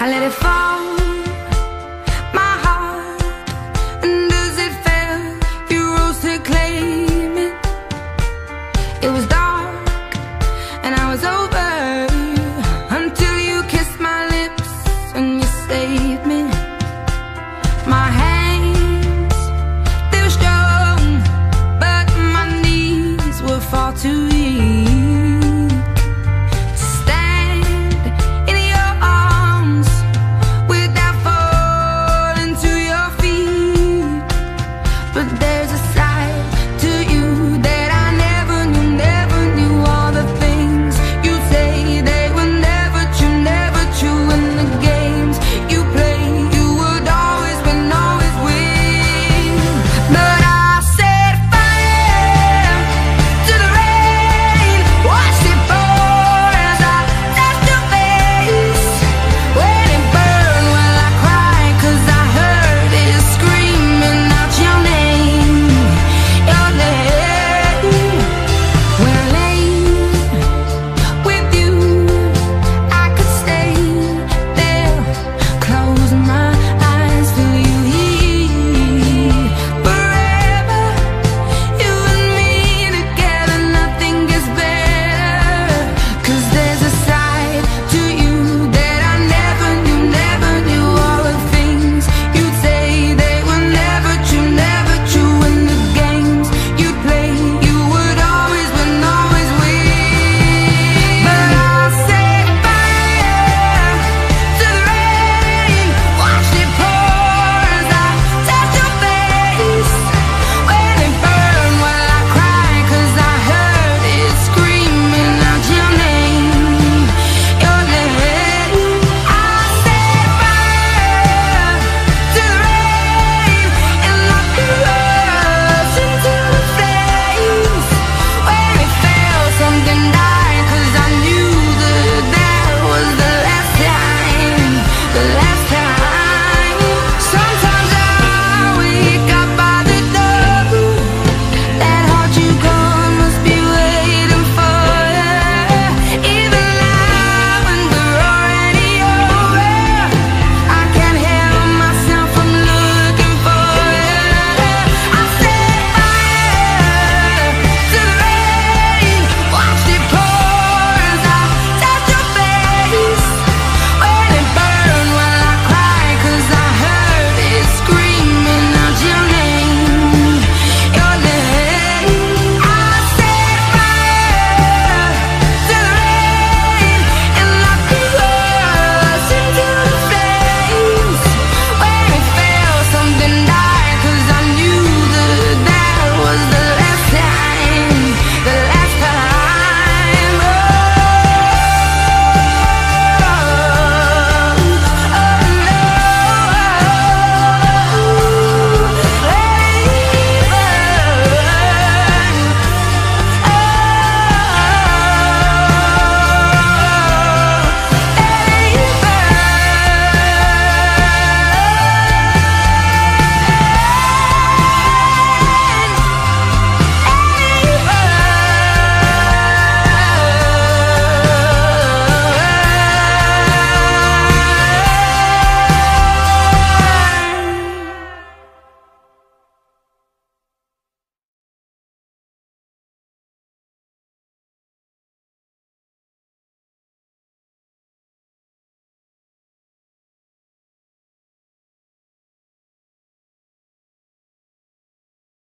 I let it fall.